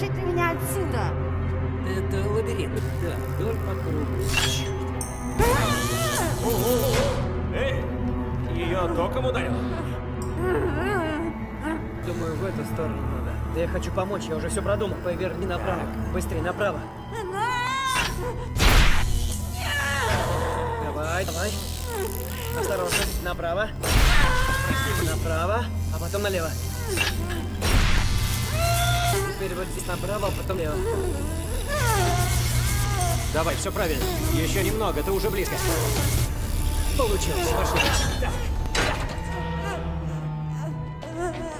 вытащите меня отсюда! Это лабиринт. Да, вдоль по кругу. Эй! Ее током ударил? Думаю, в эту сторону надо. Да я хочу помочь, я уже все продумал. Поверни направо. Быстрее, направо. Давай, давай. Осторожно, направо. Направо, а потом налево. Теперь вот здесь направо, а потом лево. Давай, все правильно. Еще немного, ты уже близко. Получилось, пошли. Так,